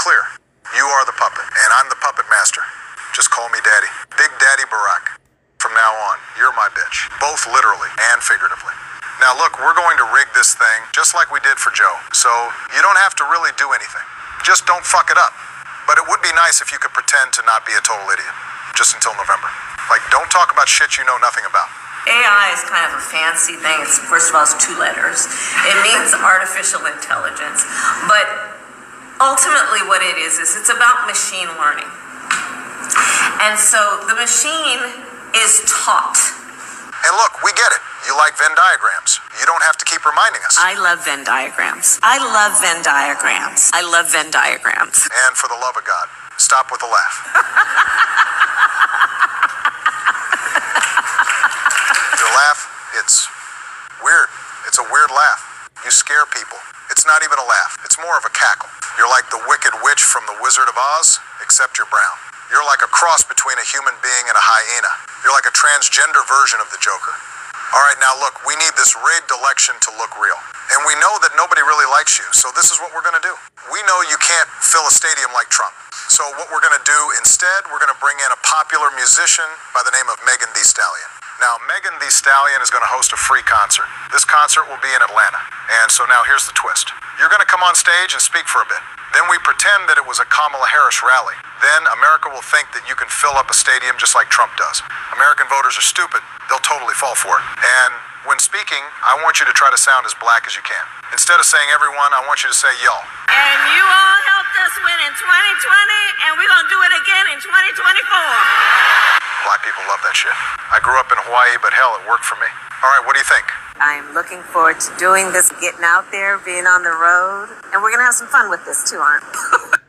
Clear. You are the puppet, and I'm the puppet master. Just call me Daddy. Big Daddy Barack. From now on, you're my bitch. Both literally and figuratively. Now, look, we're going to rig this thing just like we did for Joe. So you don't have to really do anything. Just don't fuck it up. But it would be nice if you could pretend to not be a total idiot. Just until November. Like, don't talk about shit you know nothing about. AI is kind of a fancy thing. It's, first of all, it's two letters. It means artificial intelligence. Ultimately, what it is, is it's about machine learning. And so the machine is taught. And look, we get it. You like Venn diagrams. You don't have to keep reminding us. I love Venn diagrams. I love Venn diagrams. I love Venn diagrams. And for the love of God, stop with the laugh. Your laugh, it's weird. It's a weird laugh. You scare people. It's not even a laugh, it's more of a cackle. You're like the wicked witch from The Wizard of Oz, except you're brown. You're like a cross between a human being and a hyena. You're like a transgender version of the Joker. All right, now look, we need this rigged election to look real. And we know that nobody really likes you, so this is what we're gonna do. We know you can't fill a stadium like Trump. So what we're gonna do instead, we're gonna bring in a popular musician by the name of Megan Thee Stallion. Now, Megan Thee Stallion is going to host a free concert. This concert will be in Atlanta. And so now here's the twist. You're going to come on stage and speak for a bit. Then we pretend that it was a Kamala Harris rally. Then America will think that you can fill up a stadium just like Trump does. American voters are stupid. They'll totally fall for it. And when speaking, I want you to try to sound as black as you can. Instead of saying everyone, I want you to say y'all. And you all helped us win in 2020, and we're going to do it again in 2024. Black people love that shit. I grew up in Hawaii, but hell, it worked for me. All right, what do you think? I'm looking forward to doing this, getting out there, being on the road, and we're to have some fun with this too, aren't we?